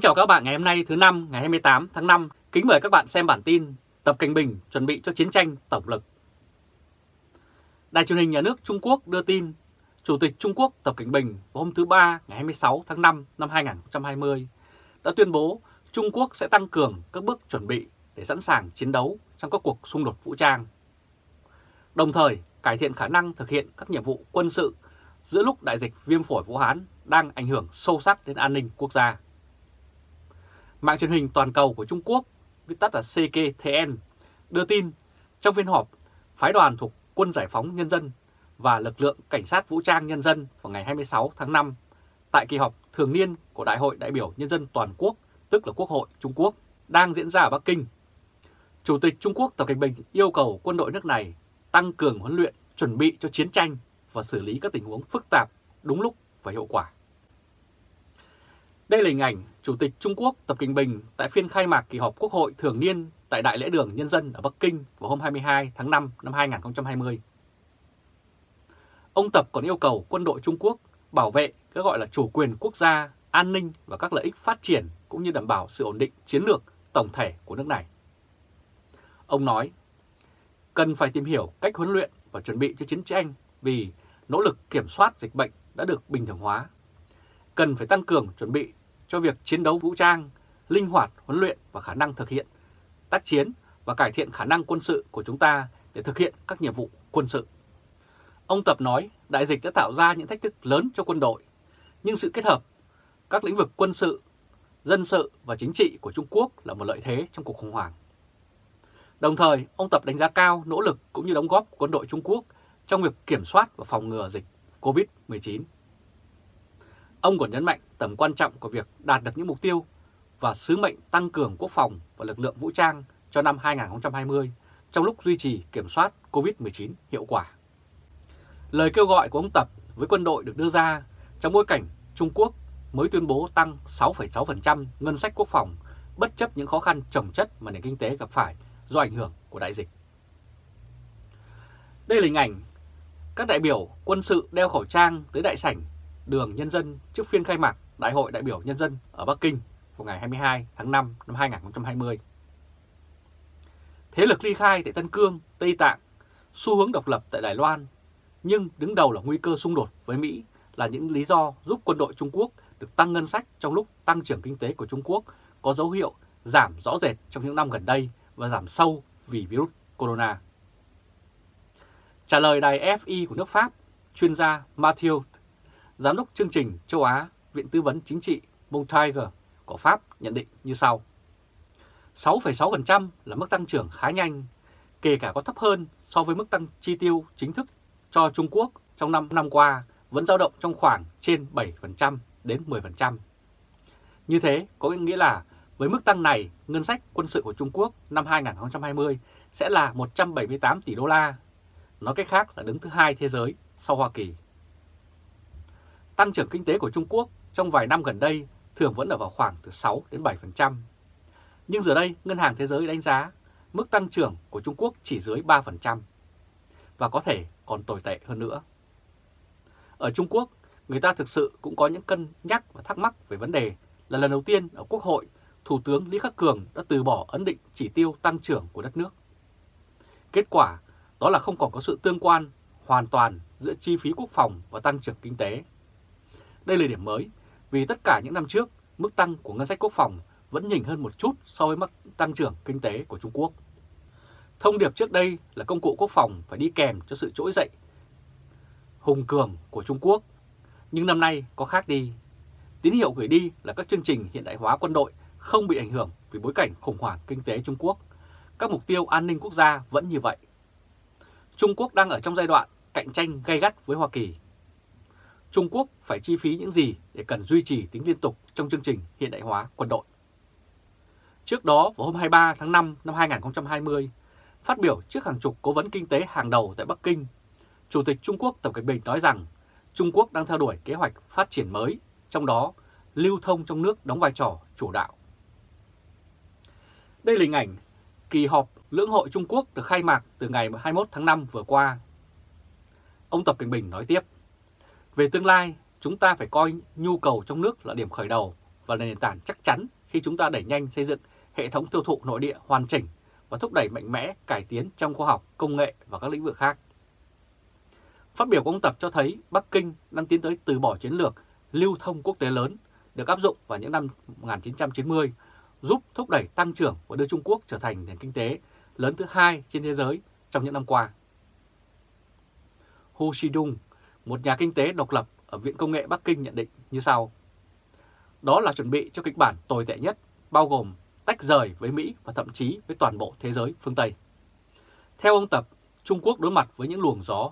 Kính chào các bạn ngày hôm nay thứ năm, ngày 28 tháng 5. Kính mời các bạn xem bản tin Tập Cảnh Bình chuẩn bị cho chiến tranh tổng lực. Đài truyền hình nhà nước Trung Quốc đưa tin, Chủ tịch Trung Quốc Tập Cảnh Bình vào hôm thứ Ba, ngày 26 tháng 5 năm 2020 đã tuyên bố Trung Quốc sẽ tăng cường các bước chuẩn bị để sẵn sàng chiến đấu trong các cuộc xung đột vũ trang. Đồng thời cải thiện khả năng thực hiện các nhiệm vụ quân sự giữa lúc đại dịch viêm phổi Vũ Hán đang ảnh hưởng sâu sắc đến an ninh quốc gia. Mạng truyền hình toàn cầu của Trung Quốc, viết tắt là CKTN, đưa tin trong phiên họp phái đoàn thuộc Quân Giải phóng Nhân dân và lực lượng Cảnh sát Vũ trang Nhân dân vào ngày 26 tháng 5 tại kỳ họp thường niên của Đại hội đại biểu Nhân dân toàn quốc, tức là Quốc hội Trung Quốc, đang diễn ra ở Bắc Kinh. Chủ tịch Trung Quốc Tập Cận Bình yêu cầu quân đội nước này tăng cường huấn luyện, chuẩn bị cho chiến tranh và xử lý các tình huống phức tạp đúng lúc và hiệu quả. Đây là hình ảnh Chủ tịch Trung Quốc Tập Kinh Bình tại phiên khai mạc kỳ họp Quốc hội thường niên tại Đại lễ đường Nhân dân ở Bắc Kinh vào hôm 22 tháng 5 năm 2020. Ông Tập còn yêu cầu quân đội Trung Quốc bảo vệ cái gọi là chủ quyền quốc gia, an ninh và các lợi ích phát triển cũng như đảm bảo sự ổn định chiến lược tổng thể của nước này. Ông nói, cần phải tìm hiểu cách huấn luyện và chuẩn bị cho chiến tranh vì nỗ lực kiểm soát dịch bệnh đã được bình thường hóa. Cần phải tăng cường chuẩn bị cho việc chiến đấu vũ trang, linh hoạt huấn luyện và khả năng thực hiện tác chiến và cải thiện khả năng quân sự của chúng ta để thực hiện các nhiệm vụ quân sự. Ông Tập nói đại dịch đã tạo ra những thách thức lớn cho quân đội, nhưng sự kết hợp các lĩnh vực quân sự, dân sự và chính trị của Trung Quốc là một lợi thế trong cuộc khủng hoảng. Đồng thời, ông Tập đánh giá cao nỗ lực cũng như đóng góp của quân đội Trung Quốc trong việc kiểm soát và phòng ngừa dịch COVID-19. Ông còn nhấn mạnh tầm quan trọng của việc đạt được những mục tiêu và sứ mệnh tăng cường quốc phòng và lực lượng vũ trang cho năm 2020 trong lúc duy trì kiểm soát COVID-19 hiệu quả. Lời kêu gọi của ông Tập với quân đội được đưa ra trong bối cảnh Trung Quốc mới tuyên bố tăng 6,6% ngân sách quốc phòng bất chấp những khó khăn trồng chất mà nền kinh tế gặp phải do ảnh hưởng của đại dịch. Đây là hình ảnh các đại biểu quân sự đeo khẩu trang tới đại sảnh đường Nhân dân trước phiên khai mạc Đại hội đại biểu Nhân dân ở Bắc Kinh vào ngày 22 tháng 5 năm 2020. Thế lực ly khai tại Tân Cương, Tây Tạng, xu hướng độc lập tại Đài Loan, nhưng đứng đầu là nguy cơ xung đột với Mỹ là những lý do giúp quân đội Trung Quốc được tăng ngân sách trong lúc tăng trưởng kinh tế của Trung Quốc có dấu hiệu giảm rõ rệt trong những năm gần đây và giảm sâu vì virus corona. Trả lời đài FI của nước Pháp, chuyên gia Mathieu, giám đốc chương trình châu Á, Viện Tư vấn Chính trị Montaigne của Pháp nhận định như sau. 6,6% là mức tăng trưởng khá nhanh, kể cả có thấp hơn so với mức tăng chi tiêu chính thức cho Trung Quốc trong năm năm qua vẫn dao động trong khoảng trên 7% đến 10%. Như thế có nghĩa là với mức tăng này, ngân sách quân sự của Trung Quốc năm 2020 sẽ là 178 tỷ đô la, nói cách khác là đứng thứ hai thế giới sau Hoa Kỳ. Tăng trưởng kinh tế của Trung Quốc trong vài năm gần đây thường vẫn ở vào khoảng từ 6 đến 7%. Nhưng giờ đây, Ngân hàng Thế giới đánh giá mức tăng trưởng của Trung Quốc chỉ dưới 3% và có thể còn tồi tệ hơn nữa. Ở Trung Quốc, người ta thực sự cũng có những cân nhắc và thắc mắc về vấn đề là lần đầu tiên ở Quốc hội, Thủ tướng Lý Khắc Cường đã từ bỏ ấn định chỉ tiêu tăng trưởng của đất nước. Kết quả đó là không còn có sự tương quan hoàn toàn giữa chi phí quốc phòng và tăng trưởng kinh tế. Đây là điểm mới vì tất cả những năm trước, mức tăng của ngân sách quốc phòng vẫn nhỉnh hơn một chút so với mức tăng trưởng kinh tế của Trung Quốc. Thông điệp trước đây là công cụ quốc phòng phải đi kèm cho sự trỗi dậy hùng cường của Trung Quốc. Nhưng năm nay có khác đi. Tín hiệu gửi đi là các chương trình hiện đại hóa quân đội không bị ảnh hưởng vì bối cảnh khủng hoảng kinh tế Trung Quốc. Các mục tiêu an ninh quốc gia vẫn như vậy. Trung Quốc đang ở trong giai đoạn cạnh tranh gay gắt với Hoa Kỳ. Trung Quốc phải chi phí những gì để cần duy trì tính liên tục trong chương trình hiện đại hóa quân đội. Trước đó vào hôm 23 tháng 5 năm 2020, phát biểu trước hàng chục cố vấn kinh tế hàng đầu tại Bắc Kinh, Chủ tịch Trung Quốc Tập Cận Bình nói rằng Trung Quốc đang theo đuổi kế hoạch phát triển mới, trong đó lưu thông trong nước đóng vai trò chủ đạo. Đây là hình ảnh kỳ họp lưỡng hội Trung Quốc được khai mạc từ ngày 21 tháng 5 vừa qua. Ông Tập Cận Bình nói tiếp, về tương lai chúng ta phải coi nhu cầu trong nước là điểm khởi đầu và là nền tảng chắc chắn khi chúng ta đẩy nhanh xây dựng hệ thống tiêu thụ nội địa hoàn chỉnh và thúc đẩy mạnh mẽ cải tiến trong khoa học, công nghệ và các lĩnh vực khác. Phát biểu của ông Tập cho thấy Bắc Kinh đang tiến tới từ bỏ chiến lược lưu thông quốc tế lớn được áp dụng vào những năm 1990, giúp thúc đẩy tăng trưởng và đưa Trung Quốc trở thành nền kinh tế lớn thứ hai trên thế giới trong những năm qua. Hu Xidong, một nhà kinh tế độc lập ở Viện Công nghệ Bắc Kinh nhận định như sau. Đó là chuẩn bị cho kịch bản tồi tệ nhất, bao gồm tách rời với Mỹ và thậm chí với toàn bộ thế giới phương Tây. Theo ông Tập, Trung Quốc đối mặt với những luồng gió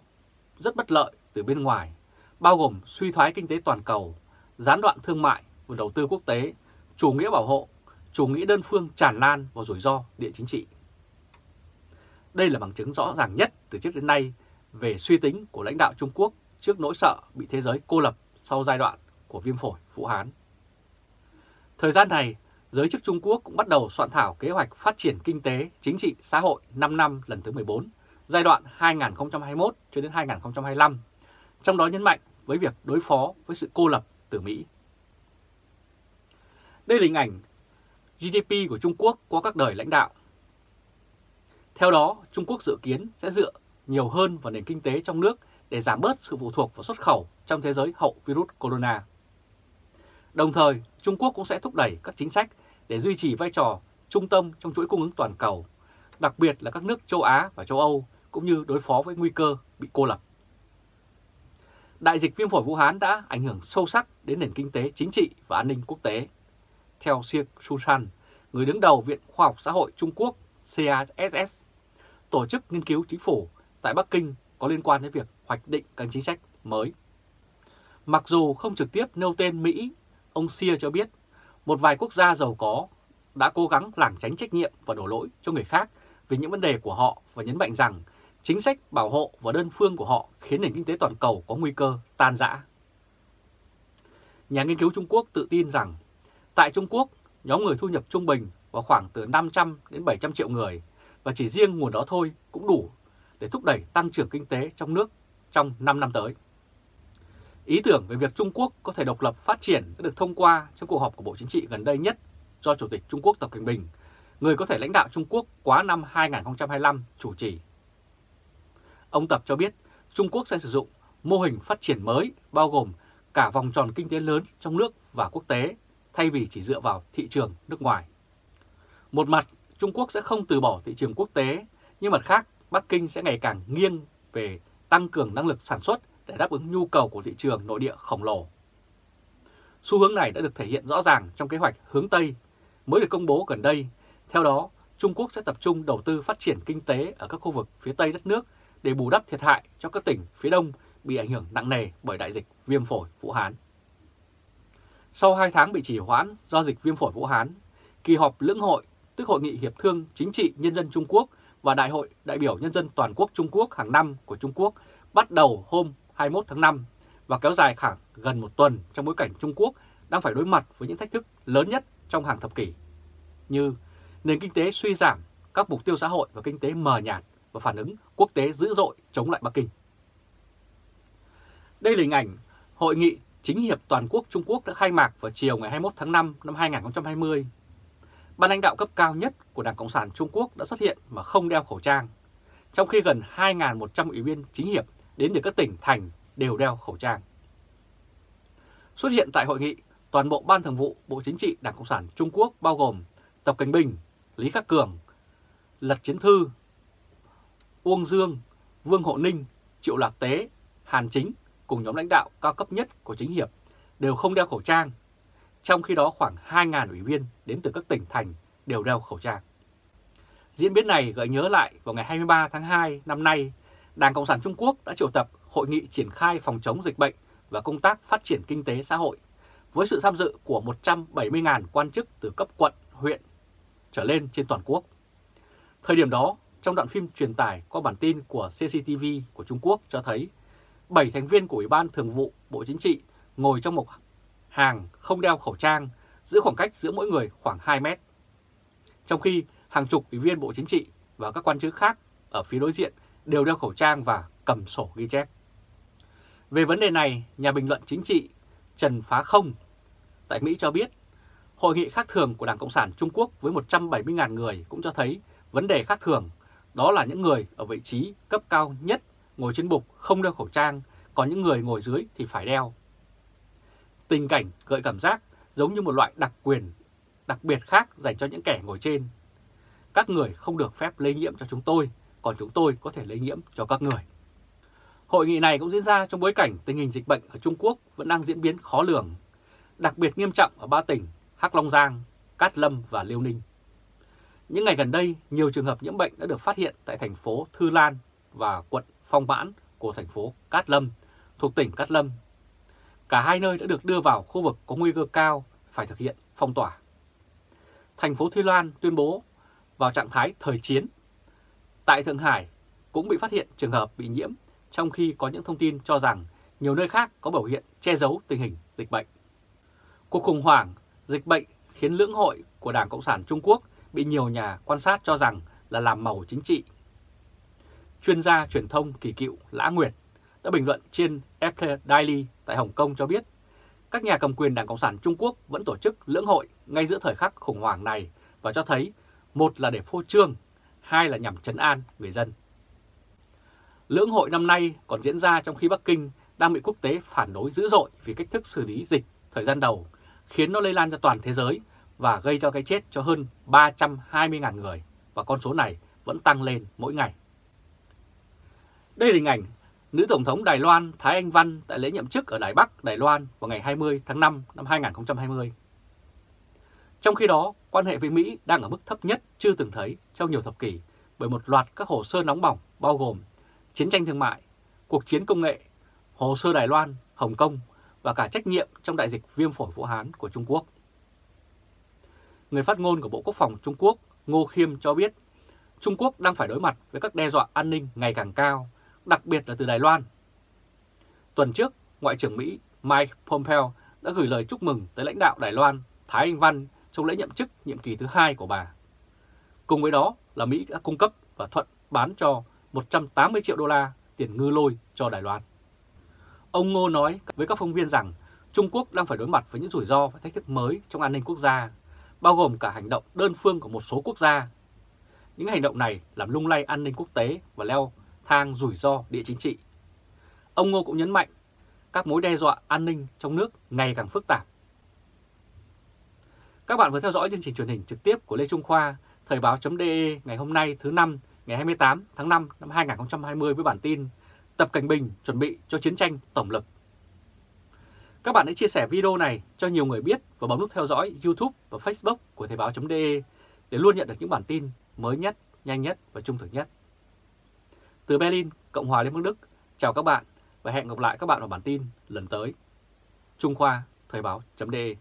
rất bất lợi từ bên ngoài, bao gồm suy thoái kinh tế toàn cầu, gián đoạn thương mại và đầu tư quốc tế, chủ nghĩa bảo hộ, chủ nghĩa đơn phương tràn lan và rủi ro địa chính trị. Đây là bằng chứng rõ ràng nhất từ trước đến nay về suy tính của lãnh đạo Trung Quốc trước nỗi sợ bị thế giới cô lập sau giai đoạn của viêm phổi Vũ Hán. Thời gian này, giới chức Trung Quốc cũng bắt đầu soạn thảo kế hoạch phát triển kinh tế, chính trị, xã hội 5 năm lần thứ 14, giai đoạn 2021 cho đến 2025, trong đó nhấn mạnh với việc đối phó với sự cô lập từ Mỹ. Đây là hình ảnh GDP của Trung Quốc qua các đời lãnh đạo. Theo đó, Trung Quốc dự kiến sẽ dựa nhiều hơn vào nền kinh tế trong nước để giảm bớt sự phụ thuộc vào xuất khẩu trong thế giới hậu virus corona. Đồng thời, Trung Quốc cũng sẽ thúc đẩy các chính sách để duy trì vai trò trung tâm trong chuỗi cung ứng toàn cầu, đặc biệt là các nước châu Á và châu Âu, cũng như đối phó với nguy cơ bị cô lập. Đại dịch viêm phổi Vũ Hán đã ảnh hưởng sâu sắc đến nền kinh tế, chính trị và an ninh quốc tế. Theo Siek Sushan, người đứng đầu Viện Khoa học Xã hội Trung Quốc CASS, tổ chức nghiên cứu chính phủ tại Bắc Kinh có liên quan đến việc hoạch định các chính sách mới. Mặc dù không trực tiếp nêu tên Mỹ, ông Sia cho biết một vài quốc gia giàu có đã cố gắng lảng tránh trách nhiệm và đổ lỗi cho người khác vì những vấn đề của họ và nhấn mạnh rằng chính sách bảo hộ và đơn phương của họ khiến nền kinh tế toàn cầu có nguy cơ tan rã. Nhà nghiên cứu Trung Quốc tự tin rằng tại Trung Quốc, nhóm người thu nhập trung bình vào khoảng từ 500 đến 700 triệu người và chỉ riêng nguồn đó thôi cũng đủ để thúc đẩy tăng trưởng kinh tế trong nước trong 5 năm tới. Ý tưởng về việc Trung Quốc có thể độc lập phát triển đã được thông qua trong cuộc họp của Bộ Chính trị gần đây nhất do Chủ tịch Trung Quốc Tập Cận Bình, người có thể lãnh đạo Trung Quốc quá năm 2025 chủ trì. Ông Tập cho biết Trung Quốc sẽ sử dụng mô hình phát triển mới bao gồm cả vòng tròn kinh tế lớn trong nước và quốc tế thay vì chỉ dựa vào thị trường nước ngoài. Một mặt, Trung Quốc sẽ không từ bỏ thị trường quốc tế, nhưng mặt khác, Bắc Kinh sẽ ngày càng nghiêng về tăng cường năng lực sản xuất để đáp ứng nhu cầu của thị trường nội địa khổng lồ. Xu hướng này đã được thể hiện rõ ràng trong kế hoạch hướng Tây mới được công bố gần đây. Theo đó, Trung Quốc sẽ tập trung đầu tư phát triển kinh tế ở các khu vực phía Tây đất nước để bù đắp thiệt hại cho các tỉnh phía Đông bị ảnh hưởng nặng nề bởi đại dịch viêm phổi Vũ Hán. Sau 2 tháng bị trì hoãn do dịch viêm phổi Vũ Hán, kỳ họp lưỡng hội, tức Hội nghị Hiệp thương Chính trị Nhân dân Trung Quốc và Đại hội đại biểu Nhân dân Toàn quốc Trung Quốc hàng năm của Trung Quốc bắt đầu hôm 21 tháng 5 và kéo dài khoảng gần một tuần trong bối cảnh Trung Quốc đang phải đối mặt với những thách thức lớn nhất trong hàng thập kỷ, như nền kinh tế suy giảm, các mục tiêu xã hội và kinh tế mờ nhạt và phản ứng quốc tế dữ dội chống lại Bắc Kinh. Đây là hình ảnh Hội nghị Chính hiệp Toàn quốc Trung Quốc đã khai mạc vào chiều ngày 21 tháng 5 năm 2020. Ban lãnh đạo cấp cao nhất của Đảng Cộng sản Trung Quốc đã xuất hiện mà không đeo khẩu trang, trong khi gần 2.100 ủy viên chính hiệp đến từ các tỉnh thành đều đeo khẩu trang. Xuất hiện tại hội nghị, toàn bộ Ban Thường vụ Bộ Chính trị Đảng Cộng sản Trung Quốc bao gồm Tập Cảnh Bình, Lý Khắc Cường, Lật Chiến Thư, Uông Dương, Vương Hộ Ninh, Triệu Lạc Tế, Hàn Chính cùng nhóm lãnh đạo cao cấp nhất của chính hiệp đều không đeo khẩu trang, trong khi đó khoảng 2.000 ủy viên đến từ các tỉnh thành đều đeo khẩu trang. Diễn biến này gợi nhớ lại vào ngày 23 tháng 2 năm nay, Đảng Cộng sản Trung Quốc đã triệu tập hội nghị triển khai phòng chống dịch bệnh và công tác phát triển kinh tế xã hội với sự tham dự của 170.000 quan chức từ cấp quận, huyện trở lên trên toàn quốc. Thời điểm đó, trong đoạn phim truyền tải qua bản tin của CCTV của Trung Quốc cho thấy 7 thành viên của Ủy ban Thường vụ Bộ Chính trị ngồi trong một hàng không đeo khẩu trang, giữ khoảng cách giữa mỗi người khoảng 2 mét. Trong khi hàng chục ủy viên Bộ Chính trị và các quan chức khác ở phía đối diện đều đeo khẩu trang và cầm sổ ghi chép. Về vấn đề này, nhà bình luận chính trị Trần Phá Không tại Mỹ cho biết Hội nghị khác thường của Đảng Cộng sản Trung Quốc với 170.000 người cũng cho thấy vấn đề khác thường, đó là những người ở vị trí cấp cao nhất ngồi trên bục không đeo khẩu trang, còn những người ngồi dưới thì phải đeo. Tình cảnh gợi cảm giác giống như một loại đặc quyền đặc biệt khác dành cho những kẻ ngồi trên. Các người không được phép lây nhiễm cho chúng tôi, còn chúng tôi có thể lây nhiễm cho các người. Hội nghị này cũng diễn ra trong bối cảnh tình hình dịch bệnh ở Trung Quốc vẫn đang diễn biến khó lường, đặc biệt nghiêm trọng ở ba tỉnh Hắc Long Giang, Cát Lâm và Liêu Ninh. Những ngày gần đây, nhiều trường hợp nhiễm bệnh đã được phát hiện tại thành phố Thư Lan và quận Phong Mãn của thành phố Cát Lâm, thuộc tỉnh Cát Lâm. Cả hai nơi đã được đưa vào khu vực có nguy cơ cao phải thực hiện phong tỏa. Thành phố Thuy Lan tuyên bố vào trạng thái thời chiến. Tại Thượng Hải cũng bị phát hiện trường hợp bị nhiễm, trong khi có những thông tin cho rằng nhiều nơi khác có biểu hiện che giấu tình hình dịch bệnh. Cuộc khủng hoảng dịch bệnh khiến lưỡng hội của Đảng Cộng sản Trung Quốc bị nhiều nhà quan sát cho rằng là làm màu chính trị. Chuyên gia truyền thông kỳ cựu Lã Nguyệt đã bình luận trên FT Daily tại Hồng Kông cho biết các nhà cầm quyền Đảng Cộng sản Trung Quốc vẫn tổ chức lưỡng hội ngay giữa thời khắc khủng hoảng này và cho thấy một là để phô trương, hai là nhằm chấn an người dân. Lưỡng hội năm nay còn diễn ra trong khi Bắc Kinh đang bị quốc tế phản đối dữ dội vì cách thức xử lý dịch thời gian đầu, khiến nó lây lan ra toàn thế giới và gây cho cái chết cho hơn 320.000 người và con số này vẫn tăng lên mỗi ngày. Đây là hình ảnh nữ Tổng thống Đài Loan Thái Anh Văn tại lễ nhậm chức ở Đài Bắc, Đài Loan vào ngày 20 tháng 5 năm 2020. Trong khi đó, quan hệ với Mỹ đang ở mức thấp nhất chưa từng thấy trong nhiều thập kỷ bởi một loạt các hồ sơ nóng bỏng bao gồm chiến tranh thương mại, cuộc chiến công nghệ, hồ sơ Đài Loan, Hồng Kông và cả trách nhiệm trong đại dịch viêm phổi Vũ Hán của Trung Quốc. Người phát ngôn của Bộ Quốc phòng Trung Quốc Ngô Khiêm cho biết Trung Quốc đang phải đối mặt với các đe dọa an ninh ngày càng cao, đặc biệt là từ Đài Loan. Tuần trước, Ngoại trưởng Mỹ Mike Pompeo đã gửi lời chúc mừng tới lãnh đạo Đài Loan Thái Anh Văn trong lễ nhậm chức nhiệm kỳ thứ hai của bà. Cùng với đó là Mỹ đã cung cấp và thuận bán cho 180 triệu đô la tiền ngư lôi cho Đài Loan. Ông Ngô nói với các phóng viên rằng Trung Quốc đang phải đối mặt với những rủi ro và thách thức mới trong an ninh quốc gia, bao gồm cả hành động đơn phương của một số quốc gia. Những hành động này làm lung lay an ninh quốc tế và leo thang rủi ro địa chính trị. Ông Ngô cũng nhấn mạnh các mối đe dọa an ninh trong nước ngày càng phức tạp. Các bạn vừa theo dõi chương trình truyền hình trực tiếp của Lê Trung Khoa, Thời báo.de ngày hôm nay thứ năm ngày 28 tháng 5 năm 2020 với bản tin Tập Cảnh Bình chuẩn bị cho chiến tranh tổng lực. Các bạn hãy chia sẻ video này cho nhiều người biết và bấm nút theo dõi YouTube và Facebook của Thời báo.de để luôn nhận được những bản tin mới nhất, nhanh nhất và trung thực nhất. Từ Berlin, Cộng hòa Liên bang Đức, chào các bạn và hẹn gặp lại các bạn vào bản tin lần tới. Trung Khoa, Thời báo.de